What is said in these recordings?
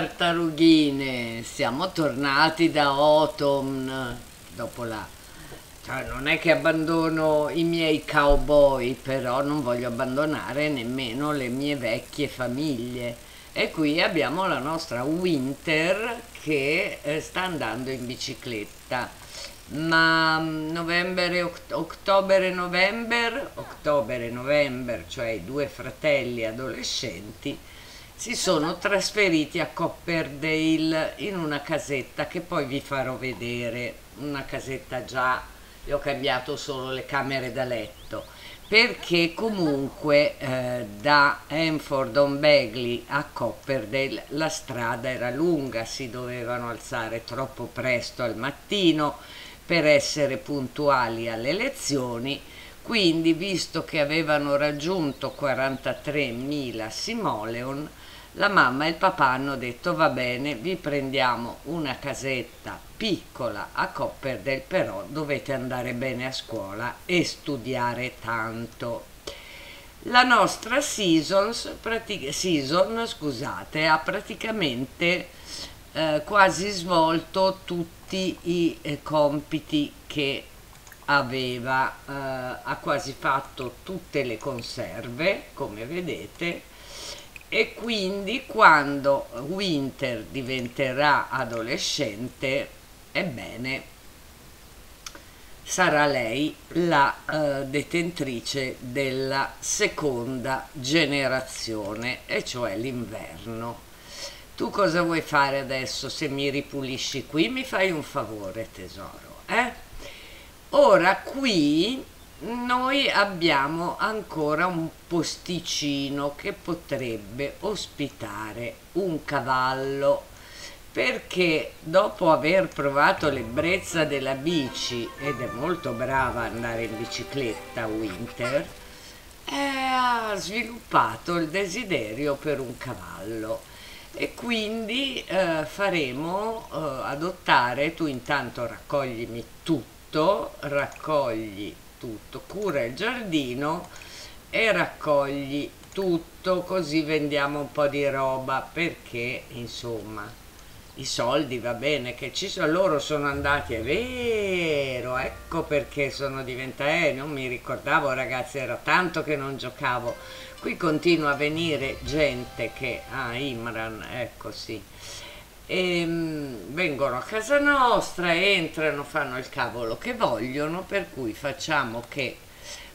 Tartarughine, siamo tornati da Autumn dopo la... Cioè, non è che abbandono i miei cowboy, però non voglio abbandonare nemmeno le mie vecchie famiglie. E qui abbiamo la nostra Winter che eh, sta andando in bicicletta. Ma mm, novembre, ottobre novembre, ottobre novembre, cioè i due fratelli adolescenti, si sono trasferiti a Copperdale in una casetta che poi vi farò vedere, una casetta già, io ho cambiato solo le camere da letto, perché comunque eh, da Hanford on Bagley a Copperdale la strada era lunga, si dovevano alzare troppo presto al mattino per essere puntuali alle lezioni, quindi visto che avevano raggiunto 43.000 simoleon, la mamma e il papà hanno detto va bene, vi prendiamo una casetta piccola a Copperdale, però dovete andare bene a scuola e studiare tanto. La nostra Seasons, pratic- season scusate, ha praticamente eh, quasi svolto tutti i eh, compiti che aveva, eh, ha quasi fatto tutte le conserve, come vedete, e quindi quando Winter diventerà adolescente, ebbene, sarà lei la uh, detentrice della seconda generazione, e cioè l'inverno. Tu cosa vuoi fare adesso se mi ripulisci qui? Mi fai un favore, tesoro, eh? Ora qui noi abbiamo ancora un posticino che potrebbe ospitare un cavallo perché dopo aver provato l'ebbrezza della bici ed è molto brava ad andare in bicicletta Winter eh, ha sviluppato il desiderio per un cavallo. E quindi eh, faremo eh, adottare tu intanto raccoglimi tutto raccogli tutto, cura il giardino e raccogli tutto così vendiamo un po' di roba perché insomma i soldi va bene che ci sono loro sono andati è vero ecco perché sono diventati eh, non mi ricordavo ragazzi era tanto che non giocavo. Qui continua a venire gente che ah Imran ecco sì e ehm, vengono a casa nostra, entrano, fanno il cavolo che vogliono, per cui facciamo che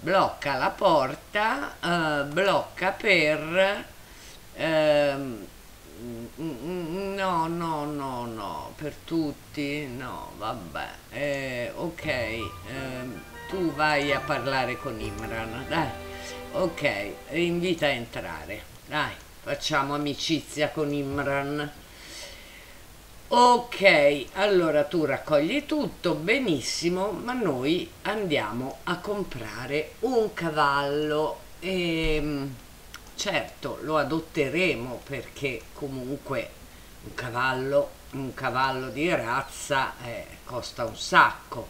blocca la porta, eh, blocca per... Eh, no, no, no, no, per tutti, no, vabbè, eh, ok, eh, tu vai a parlare con Imran, dai, ok, invita a entrare, dai, facciamo amicizia con Imran. Ok, allora tu raccogli tutto, benissimo, ma noi andiamo a comprare un cavallo. E ehm, certo lo adotteremo perché comunque un cavallo, un cavallo di razza eh, costa un sacco,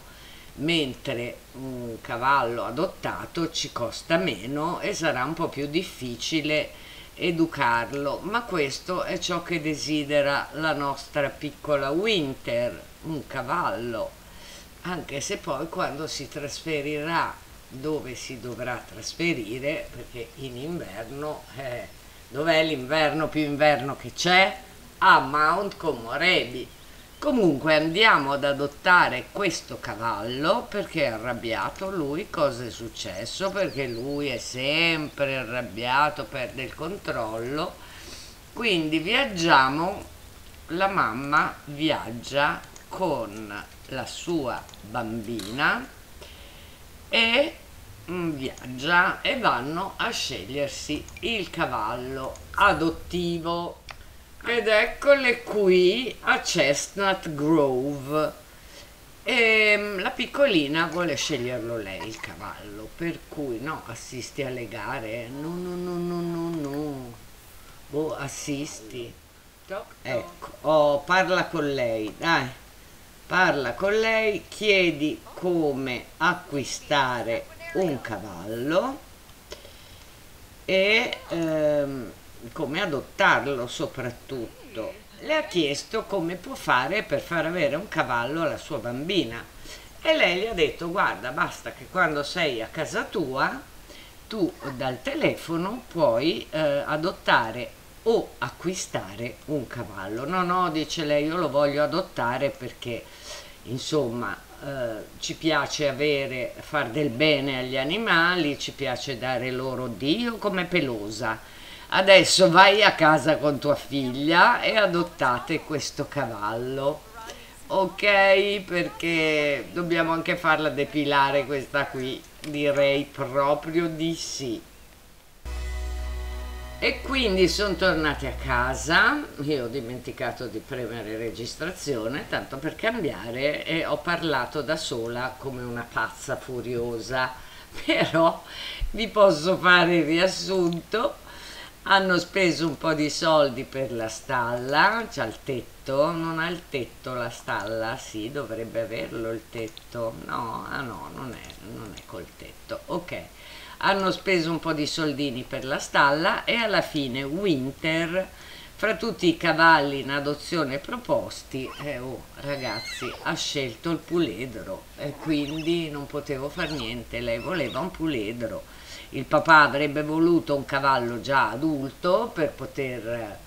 mentre un cavallo adottato ci costa meno e sarà un po' più difficile educarlo, ma questo è ciò che desidera la nostra piccola Winter, un cavallo, anche se poi quando si trasferirà dove si dovrà trasferire, perché in inverno, eh, dov'è l'inverno più inverno che c'è? A Mount Comorebi Comunque andiamo ad adottare questo cavallo perché è arrabbiato lui, cosa è successo? Perché lui è sempre arrabbiato, perde il controllo. Quindi viaggiamo, la mamma viaggia con la sua bambina e mm, viaggia e vanno a scegliersi il cavallo adottivo ed eccole qui a Chestnut Grove. E ehm, la piccolina vuole sceglierlo lei il cavallo per cui no assisti alle gare no no no no no no boh assisti. Ecco oh parla con lei dai. Parla con lei chiedi come acquistare un cavallo e ehm, come adottarlo soprattutto. Le ha chiesto come può fare per far avere un cavallo alla sua bambina e lei gli ha detto guarda basta che quando sei a casa tua tu dal telefono puoi eh, adottare o acquistare un cavallo. No, no, dice lei, io lo voglio adottare perché insomma eh, ci piace avere, far del bene agli animali, ci piace dare loro Dio come pelosa. Adesso vai a casa con tua figlia e adottate questo cavallo. Ok, perché dobbiamo anche farla depilare questa qui. Direi proprio di sì. E quindi sono tornati a casa, io ho dimenticato di premere registrazione, tanto per cambiare, e ho parlato da sola come una pazza furiosa, però vi posso fare il riassunto. Hanno speso un po' di soldi per la stalla, c'ha il tetto, non ha il tetto la stalla, sì, dovrebbe averlo il tetto, no, ah no, non è, non è col tetto, ok. Hanno speso un po' di soldini per la stalla e alla fine Winter fra tutti i cavalli in adozione proposti eh, oh, ragazzi ha scelto il puledro. E quindi non potevo far niente. Lei voleva un puledro il papà avrebbe voluto un cavallo già adulto per poter eh,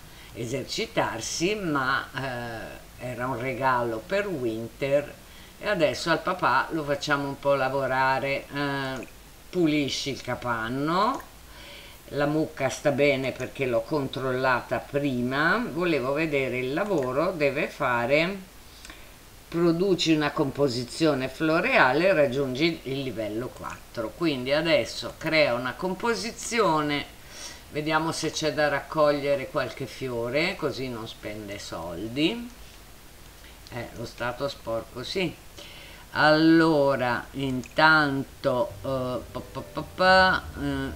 esercitarsi ma eh, era un regalo per Winter. E adesso al papà lo facciamo un po' lavorare. Eh, pulisci il capanno. La mucca sta bene perché l'ho controllata prima. Volevo vedere il lavoro deve fare produci una composizione floreale e raggiungi il livello 4 quindi adesso crea una composizione vediamo se c'è da raccogliere qualche fiore così non spende soldi. Eh, lo stato sporco sì. Allora intanto uh, pa,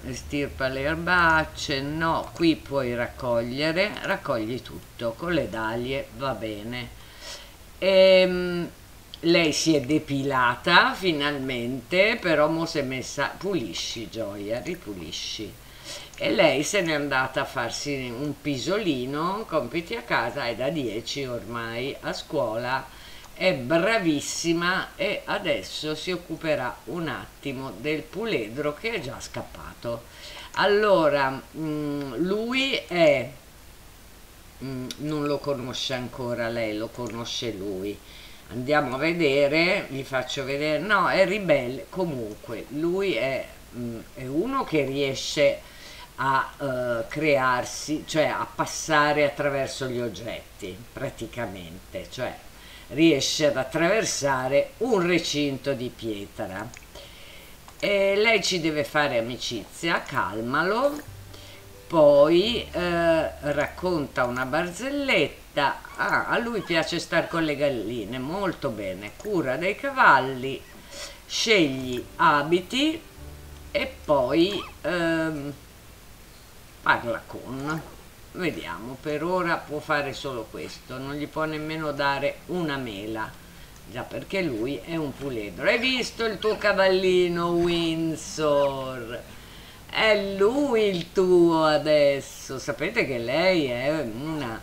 estirpa le erbacce. No qui puoi raccogliere raccogli tutto con le daglie va bene e, um, lei si è depilata finalmente però mo si è messa pulisci gioia ripulisci. E lei se n'è andata a farsi un pisolino compiti a casa è da 10 ormai a scuola è bravissima e adesso si occuperà un attimo del puledro che è già scappato. Allora mm, lui è mm, non lo conosce ancora lei lo conosce lui. Andiamo a vedere vi faccio vedere. No è ribelle. Comunque lui è, mh, mm, è uno che riesce a uh, crearsi cioè a passare attraverso gli oggetti praticamente. Cioè riesce ad attraversare un recinto di pietra. E lei ci deve fare amicizia calmalo poi eh, racconta una barzelletta. Ah, a lui piace star con le galline molto bene. Cura dei cavalli scegli abiti e poi ehm, parla con. Vediamo per ora può fare solo questo. Non gli può nemmeno dare una mela già perché lui è un puledro. Hai visto il tuo cavallino Windsor è lui il tuo adesso. Sapete che lei è una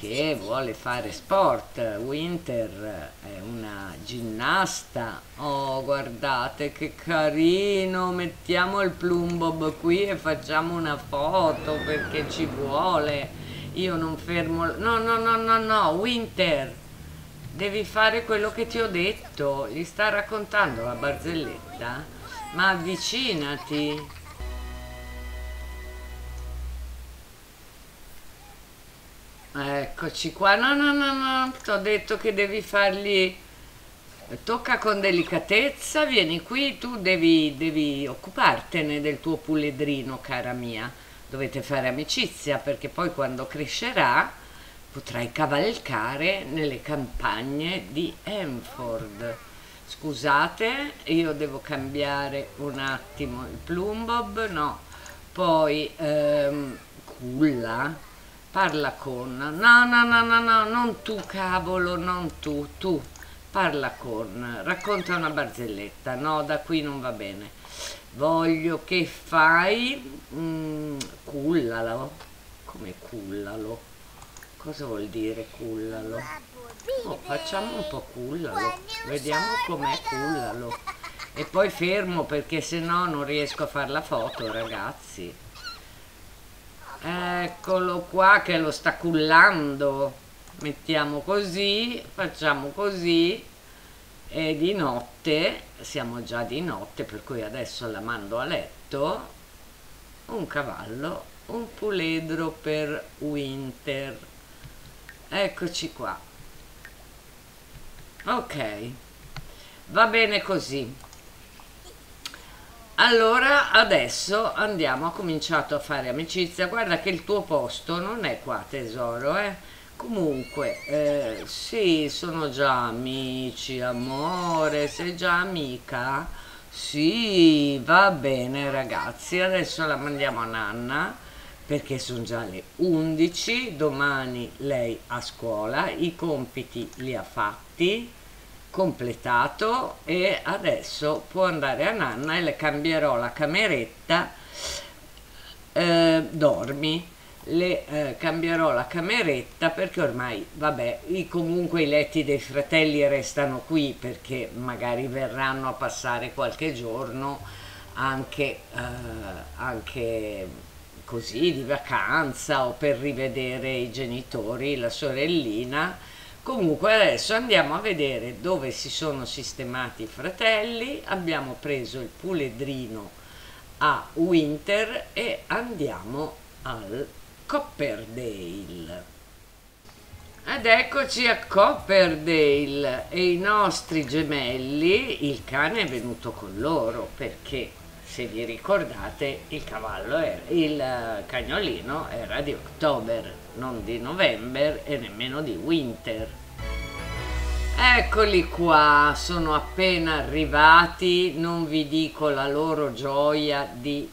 che vuole fare sport. Winter è una ginnasta. Oh guardate che carino. Mettiamo il plumbob qui e facciamo una foto perché ci vuole. Io non fermo no no no no no Winter devi fare quello che ti ho detto. Gli sta raccontando la barzelletta? Ma avvicinati Eccoci qua. No, no, no, no, ti ho detto che devi fargli... Tocca con delicatezza, vieni qui, tu devi, devi occupartene del tuo puledrino, cara mia. Dovete fare amicizia perché poi quando crescerà potrai cavalcare nelle campagne di Enford. Scusate, io devo cambiare un attimo il plumbob, no. Poi, ehm, culla parla con no no no no no non tu cavolo non tu tu. Parla con racconta una barzelletta no da qui non va bene. Voglio che fai mm, cullalo. Come cullalo? Cosa vuol dire cullalo? Oh, facciamo un po' cullalo. Vediamo com'è cullalo. E poi fermo perché se no non riesco a fare la foto ragazzi eccolo qua che lo sta cullando. Mettiamo così facciamo così. E di notte siamo già di notte per cui adesso la mando a letto. Un cavallo un puledro per winter. Eccoci qua. Ok. Va bene così allora adesso andiamo a cominciato a fare amicizia. Guarda che il tuo posto non è qua tesoro eh. Comunque eh, sì sono già amici amore. Sei già amica? Sì va bene ragazzi. Adesso la mandiamo a nanna perché sono già le 11 domani lei a scuola. I compiti li ha fatti completato e adesso può andare a nanna e le cambierò la cameretta eh, dormi. Le eh, cambierò la cameretta perché ormai vabbè i, comunque i letti dei fratelli restano qui perché magari verranno a passare qualche giorno anche, eh, anche così di vacanza o per rivedere i genitori la sorellina comunque adesso andiamo a vedere dove si sono sistemati i fratelli abbiamo preso il puledrino a Winter e andiamo al Copperdale. Ed eccoci a Copperdale e i nostri gemelli, il cane è venuto con loro perché se vi ricordate il cavallo era, il cagnolino era di ottobre, non di novembre e nemmeno di winter. Eccoli qua, sono appena arrivati, non vi dico la loro gioia di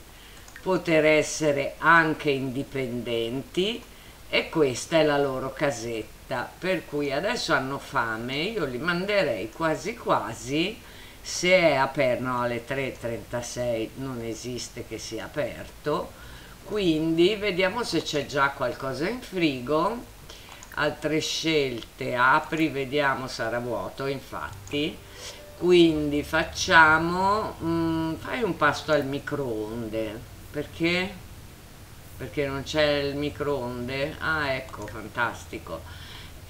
poter essere anche indipendenti e questa è la loro casetta per cui adesso hanno fame io li manderei quasi quasi se è aperto no, alle 3.36 non esiste che sia aperto quindi vediamo se c'è già qualcosa in frigo altre scelte apri vediamo sarà vuoto infatti quindi facciamo mm, fai un pasto al microonde perché? Perché non c'è il microonde? Ah, ecco, fantastico.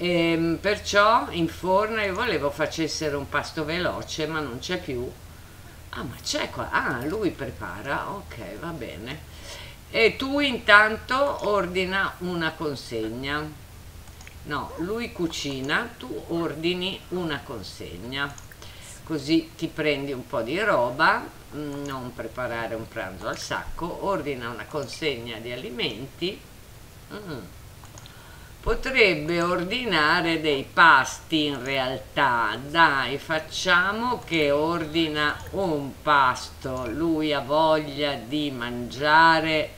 E, ehm, perciò in forno io volevo facessero un pasto veloce, ma non c'è più. Ah, ma c'è qua. Ah, lui prepara. Ok, va bene. E tu intanto ordina una consegna. No, lui cucina, tu ordini una consegna. Così ti prendi un po' di roba non preparare un pranzo al sacco, ordina una consegna di alimenti, mm. Potrebbe ordinare dei pasti in realtà, dai facciamo che ordina un pasto, lui ha voglia di mangiare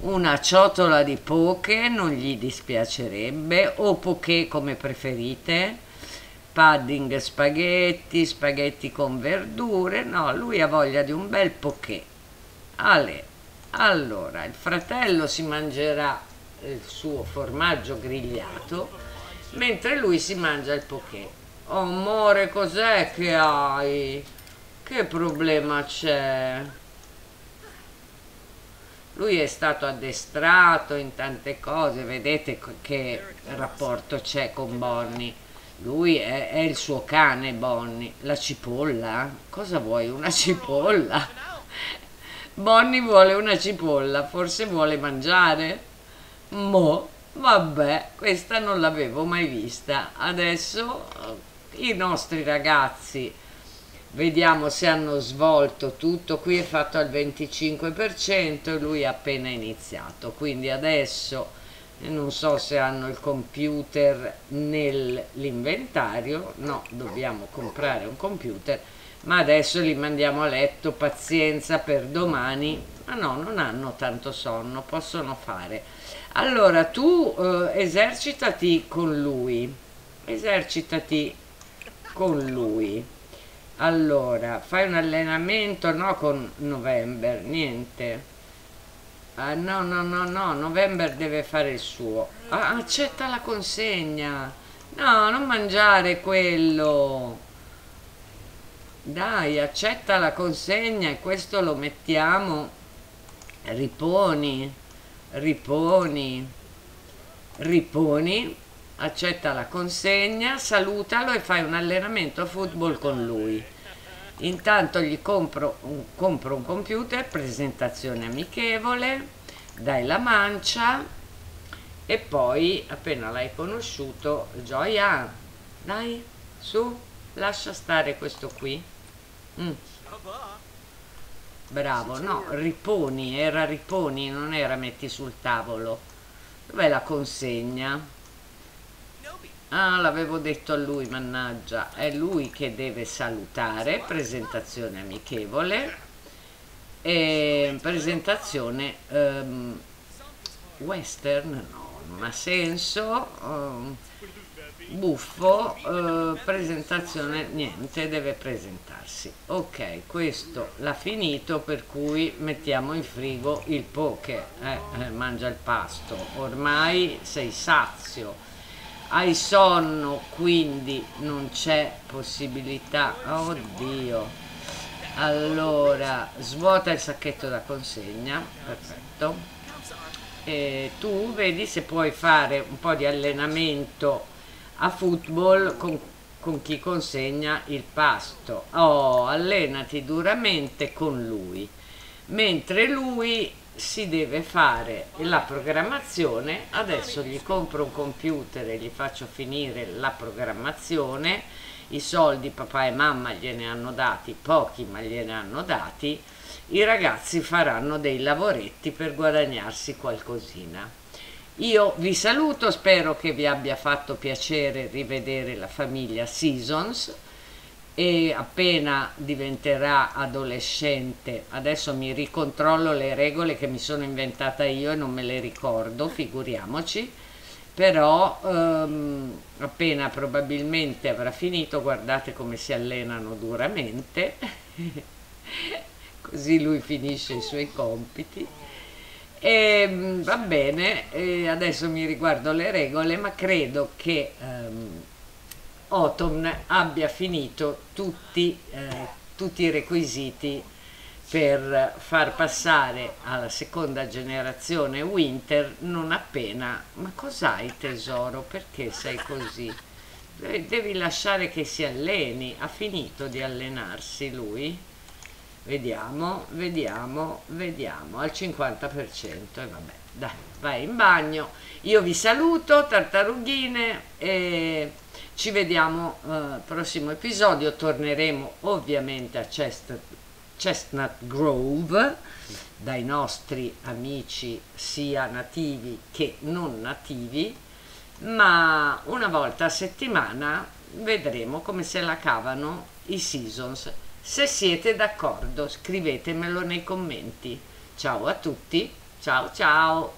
una ciotola di poke, non gli dispiacerebbe, o poke come preferite, pudding spaghetti, spaghetti con verdure, no, lui ha voglia di un bel poké. Ale, allora, il fratello si mangerà il suo formaggio grigliato, mentre lui si mangia il poké. Oh, amore, cos'è che hai? Che problema c'è? Lui è stato addestrato in tante cose, vedete che rapporto c'è con Bonnie lui è, è, il suo cane, Bonnie. La cipolla? Cosa vuoi? Una cipolla? Bonnie vuole una cipolla, forse vuole mangiare? Mo, vabbè, questa non l'avevo mai vista. Adesso eh, i nostri ragazzi, vediamo se hanno svolto tutto. Qui è fatto al 25% e lui ha appena iniziato. Quindi adesso non so se hanno il computer nell'inventario no dobbiamo comprare un computer ma adesso li mandiamo a letto pazienza per domani ma no non hanno tanto sonno possono fare allora tu eh, esercitati con lui esercitati con lui allora fai un allenamento no con novembre niente Ah, no, no, no, no, November deve fare il suo. Ah, accetta la consegna. No, non mangiare quello. Dai, accetta la consegna e questo lo mettiamo. Riponi, riponi, riponi, accetta la consegna, salutalo e fai un allenamento a football con lui. Intanto gli compro un, compro un computer, presentazione amichevole, dai la mancia e poi appena l'hai conosciuto, gioia, dai, su, lascia stare questo qui. Mm. Bravo, no, riponi, era riponi, non era metti sul tavolo. Dov'è la consegna? Ah, l'avevo detto a lui, mannaggia. È lui che deve salutare, presentazione amichevole e presentazione um, western, no, non ha senso. Um, buffo, uh, presentazione, niente, deve presentarsi. Ok, questo l'ha finito, per cui mettiamo in frigo il poke, eh, eh, mangia il pasto. Ormai sei sazio. Hai sonno quindi non c'è possibilità. Oddio. Allora svuota il sacchetto da consegna. Perfetto. E tu vedi se puoi fare un po' di allenamento a football con, con chi consegna il pasto. Oh allenati duramente con lui. Mentre lui si deve fare la programmazione adesso gli compro un computer e gli faccio finire la programmazione. I soldi papà e mamma gliene hanno dati pochi ma gliene hanno dati. I ragazzi faranno dei lavoretti per guadagnarsi qualcosina io vi saluto spero che vi abbia fatto piacere rivedere la famiglia Seasons. E appena diventerà adolescente adesso mi ricontrollo le regole che mi sono inventata io e non me le ricordo figuriamoci. Però ehm, appena probabilmente avrà finito guardate come si allenano duramente. Così lui finisce i suoi compiti e mm, va bene e adesso mi riguardo le regole ma credo che ehm, Autumn abbia finito tutti, eh, tutti i requisiti per far passare alla seconda generazione Winter non appena. Ma cos'hai tesoro? Perché sei così? Devi lasciare che si alleni. Ha finito di allenarsi lui vediamo vediamo vediamo. Al 50% e vabbè dai vai in bagno. Io vi saluto tartarughine e ci vediamo uh, prossimo episodio, torneremo ovviamente a Chestnut, Chestnut Grove dai nostri amici sia nativi che non nativi, ma una volta a settimana vedremo come se la cavano i seasons. Se siete d'accordo scrivetemelo nei commenti. Ciao a tutti, ciao ciao!